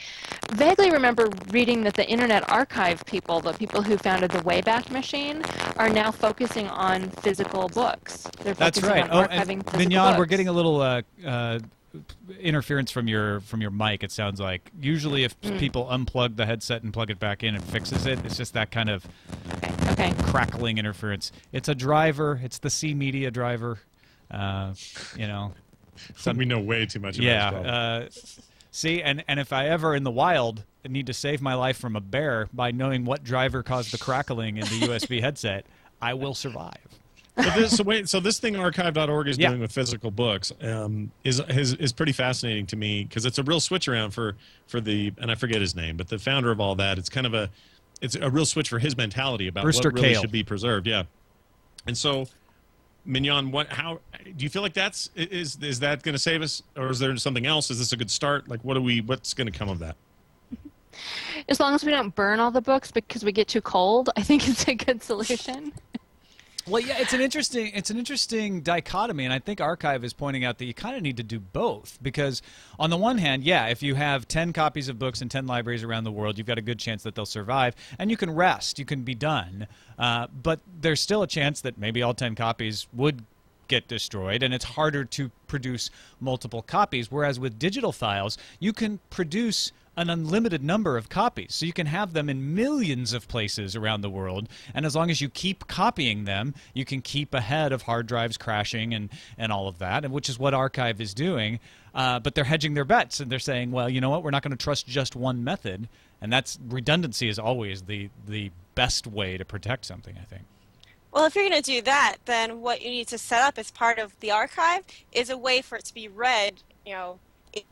vaguely remember reading that the Internet Archive people, the people who founded the Wayback Machine, are now focusing on physical books. They're That's right. on Oh, and Mignon, we're getting a little uh, uh, interference from your from your mic. It sounds like usually if Hmm. people unplug the headset and plug it back in, it fixes it. It's just that kind of Okay. okay. crackling interference. It's a driver. It's the C Media driver. Uh, you know. So we know way too much about Yeah. Uh, see, and and if I ever in the wild need to save my life from a bear by knowing what driver caused the crackling in the USB headset, I will survive. But this, so wait, so this thing archive.org is Yeah. doing with physical books um, is, is is pretty fascinating to me because it's a real switch around for for the and I forget his name, but the founder of all that. It's kind of a it's a real switch for his mentality about Brewster what really Kahle. should be preserved. Yeah, and so Mignon, what how do you feel like that's is is that going to save us or is there something else? Is this a good start? Like, what do we what's going to come of that? As long as we don't burn all the books because we get too cold, I think it's a good solution. Well, yeah, it's an interesting it's an interesting dichotomy, and I think Archive is pointing out that you kind of need to do both because, on the one hand, yeah, if you have ten copies of books in ten libraries around the world, you've got a good chance that they'll survive, and you can rest, you can be done. Uh, but there's still a chance that maybe all ten copies would get destroyed and it's harder to produce multiple copies whereas with digital files you can produce an unlimited number of copies. So you can have them in millions of places around the world and as long as you keep copying them you can keep ahead of hard drives crashing and and all of that and which is what archive is doing. Uh, but they're hedging their bets and they're saying well you know what? We're not going to trust just one method and that's redundancy is always the the best way to protect something i think. Well, if you're going to do that, then what you need to set up as part of the archive is a way for it to be read, you know,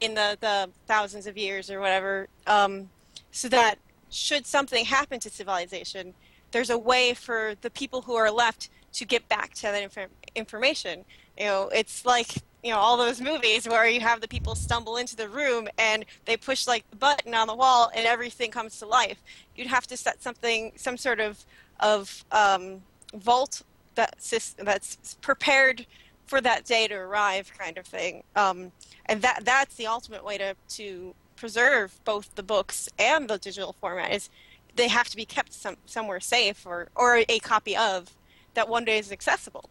in the, the thousands of years or whatever, um, so that should something happen to civilization, there's a way for the people who are left to get back to that infor- information. You know, it's like you know all those movies where you have the people stumble into the room and they push like the button on the wall and everything comes to life. You'd have to set something, some sort of of um, vault that that's prepared for that day to arrive, kind of thing. Um, and that that's the ultimate way to to preserve both the books and the digital format is they have to be kept some, somewhere safe or or a copy of that one day is accessible.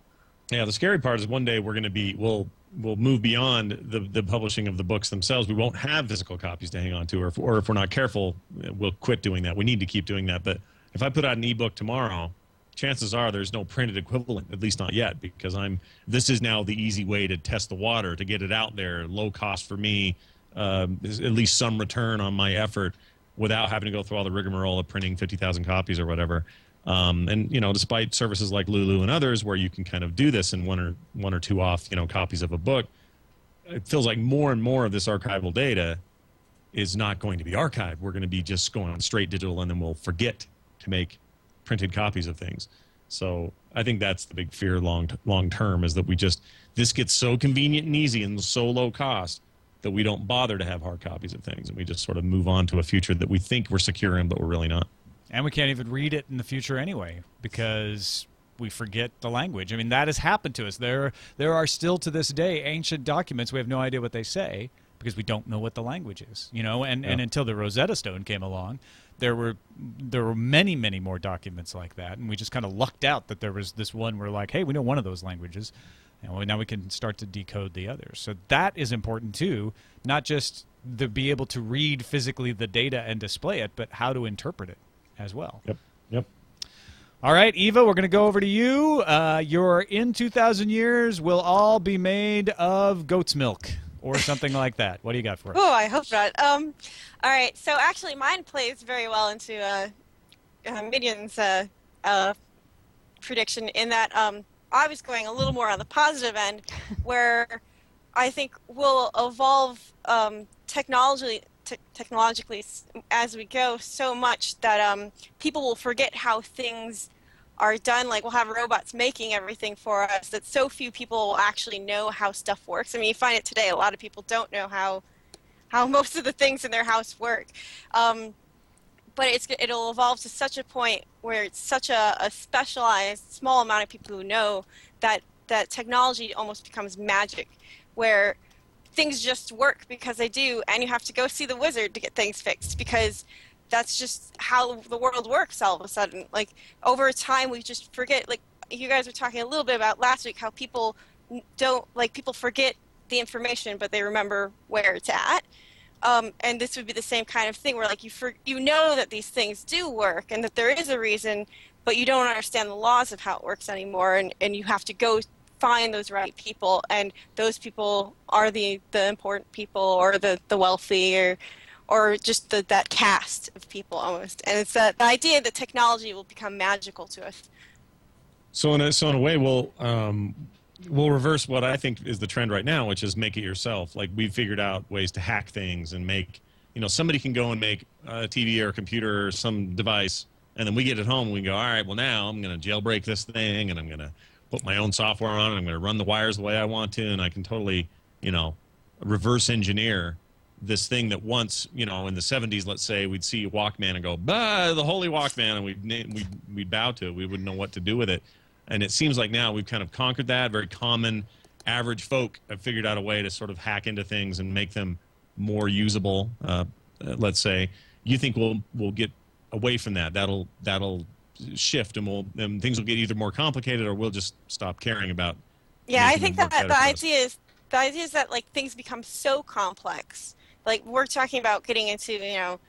Yeah, the scary part is one day we're going to be we'll we'll move beyond the the publishing of the books themselves. We won't have physical copies to hang on to, or if, or if we're not careful, we'll quit doing that. We need to keep doing that. But if I put out an ebook tomorrow, chances are there's no printed equivalent, at least not yet, because I'm this is now the easy way to test the water to get it out there, low cost for me, um, at least some return on my effort without having to go through all the rigmarole of printing 50,000 copies or whatever. Um, and you know, despite services like Lulu and others where you can kind of do this in one or one or two off, you know, copies of a book, it feels like more and more of this archival data is not going to be archived. We're going to be just going straight digital, and then we'll forget to make printed copies of things. So I think that's the big fear long long term is that we just this gets so convenient and easy and so low cost that we don't bother to have hard copies of things, and we just sort of move on to a future that we think we're secure in, but we're really not. And we can't even read it in the future anyway because we forget the language. I mean, that has happened to us. There, there are still to this day ancient documents. We have no idea what they say because we don't know what the language is. You know, and, and until the Rosetta Stone came along, there were there were many many more documents like that, and we just kind of lucked out that there was this one where like, hey, we know one of those languages. And now we can start to decode the others. So that is important too, not just to be able to read physically the data and display it, but how to interpret it as well. Yep. Yep. All right, Eva, we're going to go over to you. Uh, your in 2,000 years will all be made of goat's milk or something like that. What do you got for us? Oh, I hope not. Um, all right. So actually, mine plays very well into uh, uh, Mignon's uh, uh, prediction in that um, I was going a little more on the positive end, where I think we'll evolve um, technologically. Te- technologically as we go so much that um, people will forget how things are done like we'll have robots making everything for us that so few people will actually know how stuff works i mean you find it today a lot of people don't know how how most of the things in their house work. Um, but it's it'll evolve to such a point where it's such a, a specialized small amount of people who know that that technology almost becomes magic, where things just work because they do, and you have to go see the wizard to get things fixed because that's just how the world works all of a sudden. Like over time, we just forget. Like you guys were talking a little bit about last week, how people don't like people forget the information, but they remember where it's at. Um, and this would be the same kind of thing where like you for, you know that these things do work and that there is a reason, but you don't understand the laws of how it works anymore, and, and you have to go find those right people, and those people are the the important people or the the wealthy or or just the, that cast of people almost. And it's that the idea that technology will become magical to us. So in a, so in a way, we'll um, we'll reverse what I think is the trend right now, which is make it yourself. Like we've figured out ways to hack things and make you know somebody can go and make a TV or a computer or some device, and then we get it home and we go, all right, well now I'm going to jailbreak this thing and I'm going to put my own software on it. I'm going to run the wires the way I want to, and I can totally you know reverse engineer this thing that once, you know, in the 70s, let's say, we'd see a Walkman and go, bah, the holy Walkman, and we'd, we'd, we'd bow to it. We wouldn't know what to do with it. And it seems like now we've kind of conquered that. Very common, average folk have figured out a way to sort of hack into things and make them more usable. Uh, let's say you think we'll we'll get away from that. That'll that'll shift, and we'll and things will get either more complicated, or we'll just stop caring about. Yeah, I think that the idea is the idea is that like things become so complex. Like we're talking about getting into you know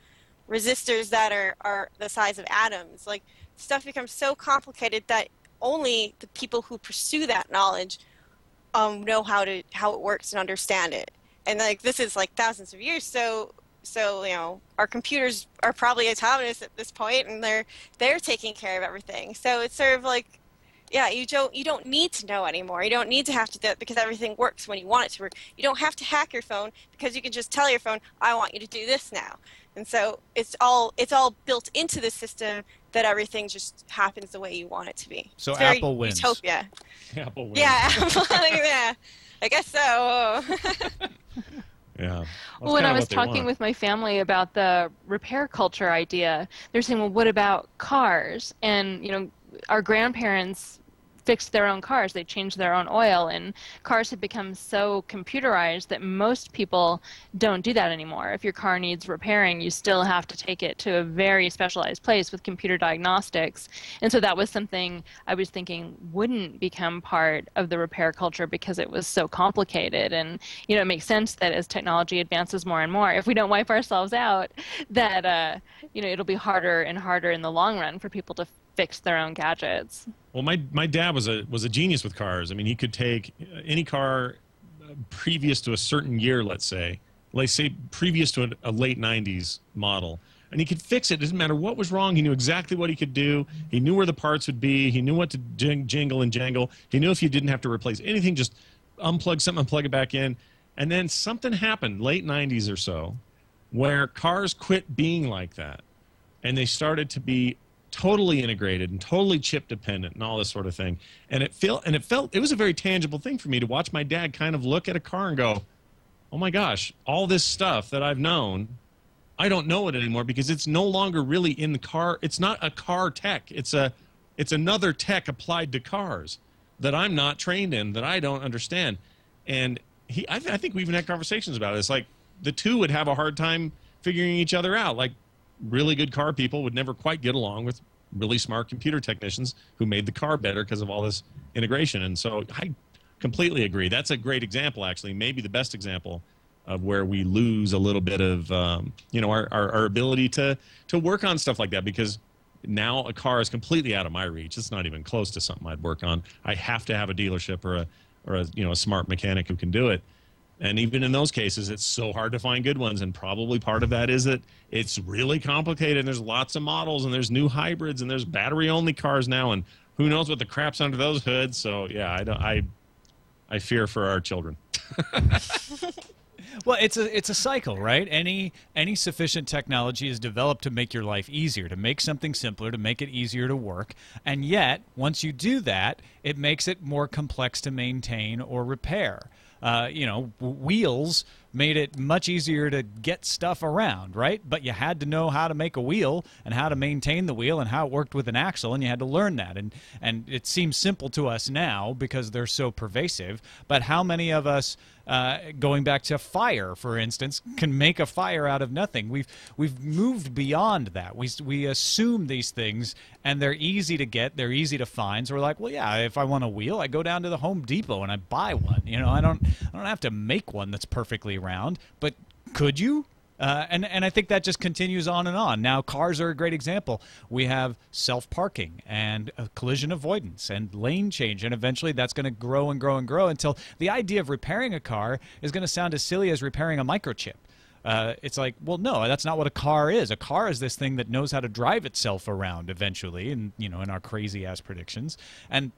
resistors that are are the size of atoms. Like stuff becomes so complicated that only the people who pursue that knowledge um, know how to how it works and understand it. And like this is like thousands of years, so so you know our computers are probably autonomous at this point, and they're they're taking care of everything. So it's sort of like yeah you don't you don't need to know anymore you don't need to have to do it because everything works when you want it to work you don't have to hack your phone because you can just tell your phone i want you to do this now and so it's all it's all built into the system that everything just happens the way you want it to be. So it's Apple wins. Utopia. Apple wins. Yeah, Apple, yeah. I guess so. Yeah. well, when I was talking with my family about the repair culture idea, they're saying, "Well, what about cars?" And you know, our grandparents fixed their own cars. They changed their own oil, and cars have become so computerized that most people don't do that anymore. If your car needs repairing, you still have to take it to a very specialized place with computer diagnostics. And so that was something I was thinking wouldn't become part of the repair culture because it was so complicated. And you know, it makes sense that as technology advances more and more, if we don't wipe ourselves out, that uh, you know it'll be harder and harder in the long run for people to fix their own gadgets. Well, my my dad was a was a genius with cars. I mean, he could take uh, any car uh, previous to a certain year, let's say, let's say previous to a, a late '90s model, and he could fix it. It doesn't matter what was wrong. He knew exactly what he could do. He knew where the parts would be. He knew what to jing, jingle and jangle. He knew if you didn't have to replace anything, just unplug something and plug it back in. And then something happened late '90s or so, where cars quit being like that, and they started to be totally integrated and totally chip dependent and all this sort of thing. And it felt and it felt it was a very tangible thing for me to watch my dad kind of look at a car and go, "Oh my gosh, all this stuff that I've known, I don't know it anymore because it's no longer really in the car. It's not a car tech. It's a it's another tech applied to cars that I'm not trained in that I don't understand." And he I, th- I think we even had conversations about it. It's like the two would have a hard time figuring each other out. Like really good car people would never quite get along with really smart computer technicians who made the car better because of all this integration. And so I completely agree. That's a great example, actually, maybe the best example of where we lose a little bit of um, you know our, our, our ability to to work on stuff like that because now a car is completely out of my reach. It's not even close to something I'd work on. I have to have a dealership or a or a you know a smart mechanic who can do it. And even in those cases, it's so hard to find good ones. And probably part of that is that it's really complicated. And there's lots of models, and there's new hybrids, and there's battery only cars now, and who knows what the crap's under those hoods. So yeah, I don't, I I fear for our children. well, it's a it's a cycle, right? Any any sufficient technology is developed to make your life easier, to make something simpler, to make it easier to work. And yet, once you do that, it makes it more complex to maintain or repair uh, you know, wheels made it much easier to get stuff around, right? But you had to know how to make a wheel and how to maintain the wheel and how it worked with an axle, and you had to learn that. And and it seems simple to us now because they're so pervasive. But how many of us uh, going back to fire, for instance, can make a fire out of nothing. We've we've moved beyond that. We we assume these things, and they're easy to get. They're easy to find. So we're like, well, yeah, if I want a wheel, I go down to the Home Depot and I buy one. You know, I don't I don't have to make one that's perfectly round. But could you? Uh, and and I think that just continues on and on. Now cars are a great example. We have self parking and collision avoidance and lane change, and eventually that's going to grow and grow and grow until the idea of repairing a car is going to sound as silly as repairing a microchip. Uh, it's like, well, no, that's not what a car is. A car is this thing that knows how to drive itself around eventually, and you know, in our crazy ass predictions. And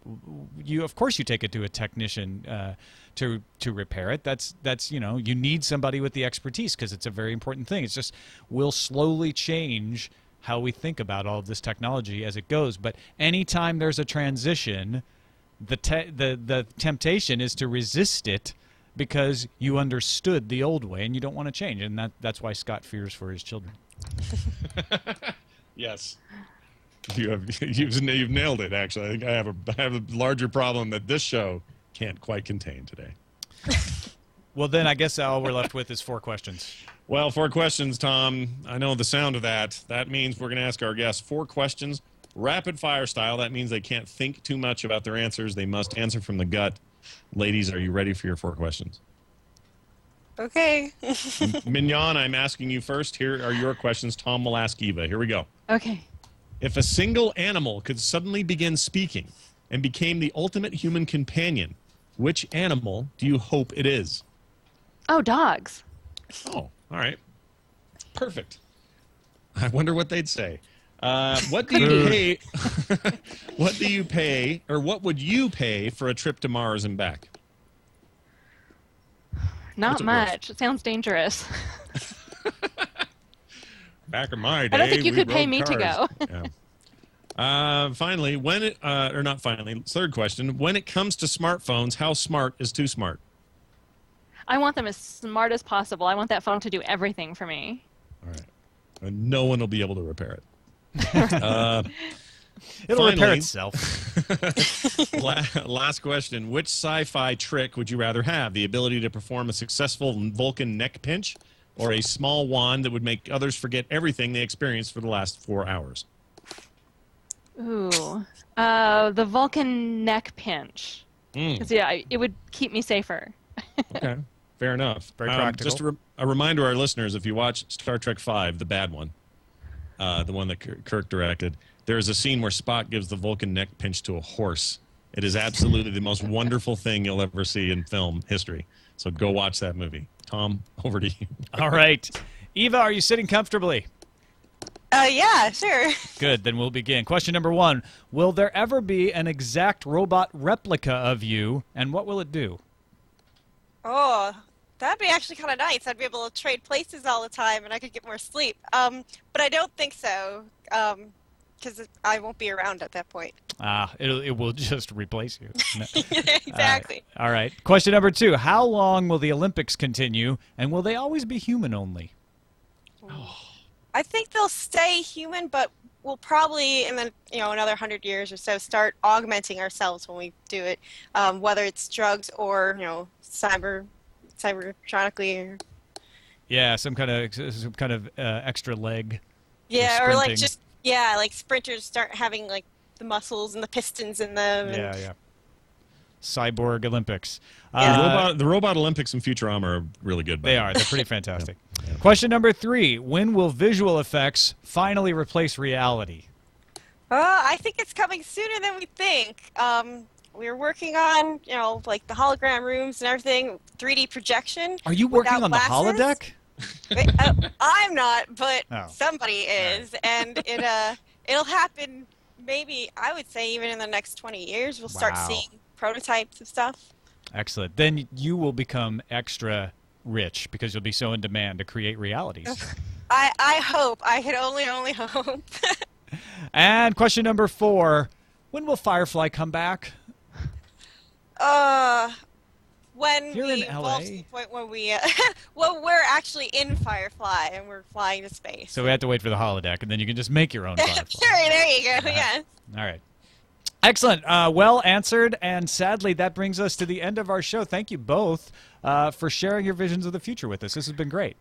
you, of course, you take it to a technician uh, to to repair it. That's that's you know, you need somebody with the expertise because it's a very important thing. It's just we'll slowly change how we think about all of this technology as it goes. But anytime there's a transition, the te- the the temptation is to resist it because you understood the old way and you don't want to change, and that that's why Scott fears for his children. Yes. You have you've, you've nailed it. Actually, I think I have a I have a larger problem that this show can't quite contain today. Well, then I guess all we're left with is four questions. Well, four questions, Tom. I know the sound of that. That means we're going to ask our guests four questions, rapid fire style. That means they can't think too much about their answers. They must answer from the gut. Ladies, are you ready for your four questions? Okay. Mignon, I'm asking you first. Here are your questions. Tom will ask Eva. Here we go. Okay. If a single animal could suddenly begin speaking and became the ultimate human companion, which animal do you hope it is? Oh, dogs. Oh, all right. Perfect. I wonder what they'd say. Uh, what do you pay? what do you pay, or what would you pay for a trip to Mars and back? Not What's it worth? much. It sounds dangerous. Back in my day, I don't think you we could pay rode me to cars. yeah. Uh, finally, when it, uh, or not finally, third question: When it comes to smartphones, how smart is too smart? I want them as smart as possible. I want that phone to do everything for me. All right, and no one will be able to repair it. uh, It'll repair itself. La- last question. Which sci fi trick would you rather have? The ability to perform a successful Vulcan neck pinch or a small wand that would make others forget everything they experienced for the last four hours? Ooh. Uh, the Vulcan neck pinch. Mm, 'Cause, yeah, it would keep me safer. okay. Fair enough. Very Um, practical. Just a, re- a reminder to our listeners if you watch Star Trek V, the bad one, uh, the one that Kirk directed, there is a scene where Spock gives the Vulcan neck pinch to a horse. It is absolutely the most wonderful thing you'll ever see in film history. So go watch that movie. Tom, over to you. All right. Eva, are you sitting comfortably? Uh, yeah, sure. Good, then we'll begin. Question number one Will there ever be an exact robot replica of you, and what will it do? Oh, that'd be actually kind of nice. I'd be able to trade places all the time, and I could get more sleep. Um, but I don't think so, um, because I won't be around at that point. Ah, it'll, it will just replace you. No. exactly. All right. Question number two How long will the Olympics continue, and will they always be human only? I think they'll stay human, but we'll probably in the you know another hundred years or so start augmenting ourselves when we do it, um, whether it's drugs or you know cyber, cybertronically. Or, Yeah, some kind of some kind of uh, extra leg. yeah, or like just yeah, like sprinters start having like the muscles and the pistons in them. and- Yeah, yeah. Cyborg Olympics. the, Uh, robot, the robot Olympics and Futurama are really good. They the are. They're pretty fantastic. Question number three When will visual effects finally replace reality? Uh, I think it's coming sooner than we think. Um, we're working on, you know, like the hologram rooms and everything, 3D projection. Are you working on the holodeck? Uh, I'm not, but Oh. somebody is, and it uh, it'll happen. Maybe I would say even in the next 20 years, we'll start Wow. seeing prototypes of stuff. Excellent. Then you will become extra rich because you'll be so in demand to create realities. I I hope. I can only only hope. and question number four When will Firefly come back? Uh, when You're we in evolve LA. to the point where we, uh, well, we're actually in Firefly and we're flying to space. So we have to wait for the holodeck, and then you can just make your own Firefly. sure, there you go. Yes. All right. Excellent. Uh, well answered. And sadly, that brings us to the end of our show. Thank you both uh, for sharing your visions of the future with us. This has been great.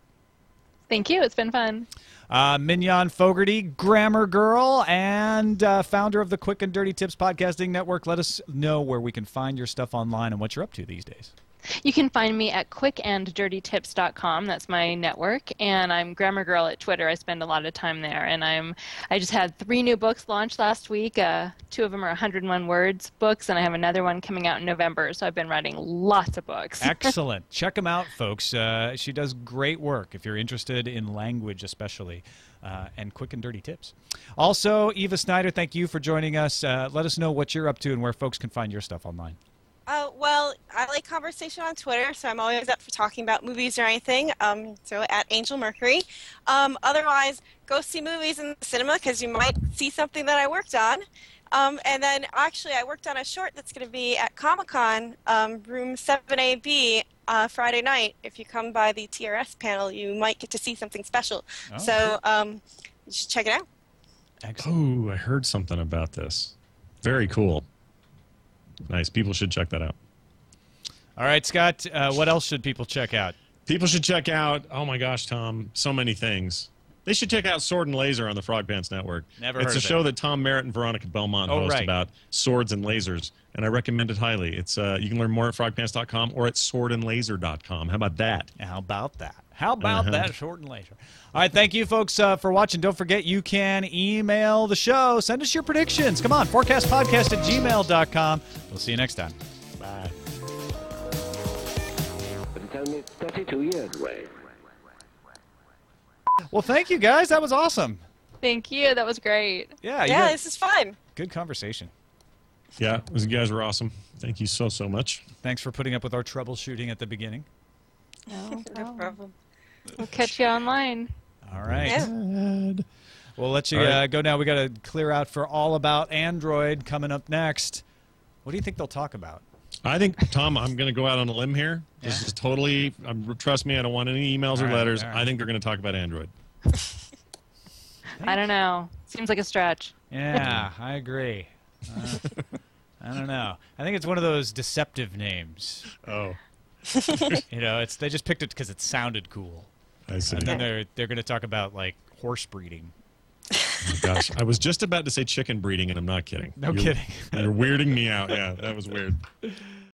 Thank you. It's been fun. Uh, Mignon Fogarty, grammar girl, and uh, founder of the Quick and Dirty Tips Podcasting Network. Let us know where we can find your stuff online and what you're up to these days. You can find me at quickanddirtytips.com. That's my network, and I'm Grammar Girl at Twitter. I spend a lot of time there, and I'm I just had three new books launched last week. Uh, two of them are 101 words books, and I have another one coming out in November. So I've been writing lots of books. Excellent. Check them out, folks. Uh, she does great work if you're interested in language, especially, uh, and quick and dirty tips. Also, Eva Snyder, thank you for joining us. Uh, let us know what you're up to and where folks can find your stuff online. Uh, well, I like conversation on Twitter, so I'm always up for talking about movies or anything. Um, so at Angel Mercury. Um, otherwise, go see movies in the cinema because you might see something that I worked on. Um, and then actually, I worked on a short that's going to be at Comic Con, um, room 7AB, uh, Friday night. If you come by the TRS panel, you might get to see something special. Oh, so um, you should check it out. Excellent. Oh, I heard something about this. Very cool. Nice. People should check that out. All right, Scott, uh, what else should people check out? People should check out. Oh my gosh, Tom, so many things. They should check out Sword and Laser on the Frog Pants Network. Never it's heard a of show it. that Tom Merritt and Veronica Belmont Oh, host right. about swords and lasers, and I recommend it highly. It's uh, you can learn more at frogpants.com or at swordandlaser.com. How about that? How about that? How about Uh-huh. that short and later? All right, thank you, folks, uh, for watching. Don't forget, you can email the show. Send us your predictions. Come on, fourcastpodcast at gmail.com. We'll see you next time. Bye. But it's only 32 years away. Well, thank you, guys. That was awesome. Thank you. That was great. Yeah, yeah, got- this is fun. good conversation. Yeah, those guys were awesome. Thank you so so much. Thanks for putting up with our troubleshooting at the beginning. No No problem. We'll catch you online. All right. Yeah. We'll let you All right. uh, go now. We got to clear out for all about Android coming up next. What do you think they'll talk about? I think Tom, I'm going to go out on a limb here. This Yeah. is totally. Um, trust me, I don't want any emails All or right, letters. all right. I think they're going to talk about Android. I don't know. Seems like a stretch. Yeah, I agree. Uh, I don't know. I think it's one of those deceptive names. Oh, You know, it's they just picked it because it sounded cool, I see. and then they're they're going to talk about like horse breeding. Oh, gosh, I was just about to say chicken breeding, and I'm not kidding. No You're- kidding. You're weirding me out. Yeah, that was weird.